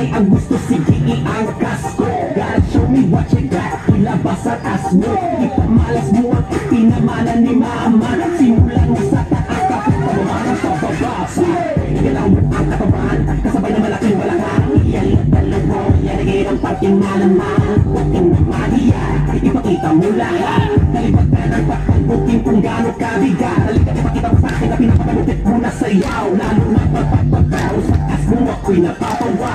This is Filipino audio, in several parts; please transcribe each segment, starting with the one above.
ay ang gusto Sige iangkas ko. Gotta show me what you got. Ilabas ang ass mo. Ipamalas mo ang pinamana ni mama. Simulan mo sa taas. Tapos pababa ng pababa. Sa galaw mo ang katawan Kasabay na malaking balakang. Iyan na dalawa. Yan ay ang parking na naman Buking na mahiya Ipakita mo lahat. Nalipag na ng bakang kung gano'ng kabigat Halika ipakita mo sa akin na pinakabalutit mo na sayaw. Lalo na pagpagpagpagaw Sa taas mo ako'y napapawa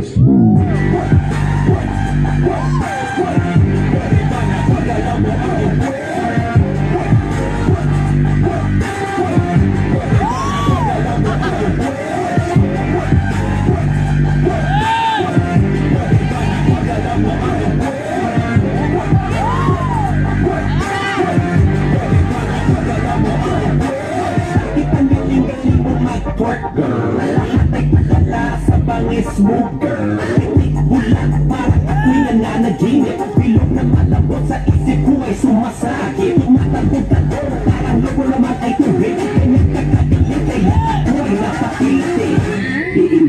Let's move. Mag-twerk girl Lahat ay palala sa bangis mo girl. Titik bulat parang ako'y nananaginip Bilog na malambot sa isip ko ay sumasakit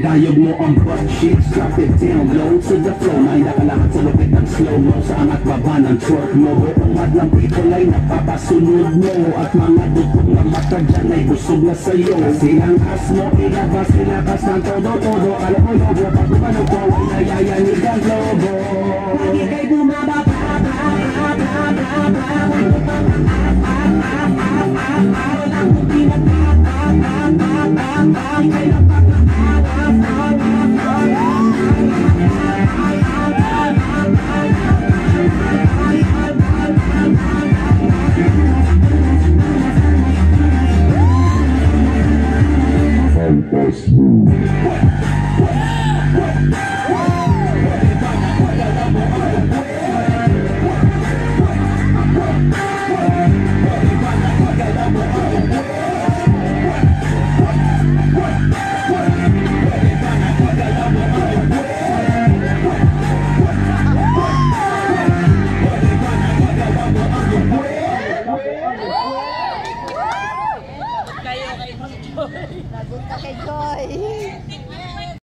Iindayog mo ang butt cheeks Drop it down low to the flow Na inakalakad sa lupit ng slow-mo Sa angat baba ng twerk mo Buong madlang people ay napapasunod mo. At mga dukong na mata dyan ay busog na sa'yo. Kasi ang as mo ilabas Ilabas ng todo-todo. Alam mo lobo Pag tumanog ko ay nayayanig smooth. Nabunta kay Joy.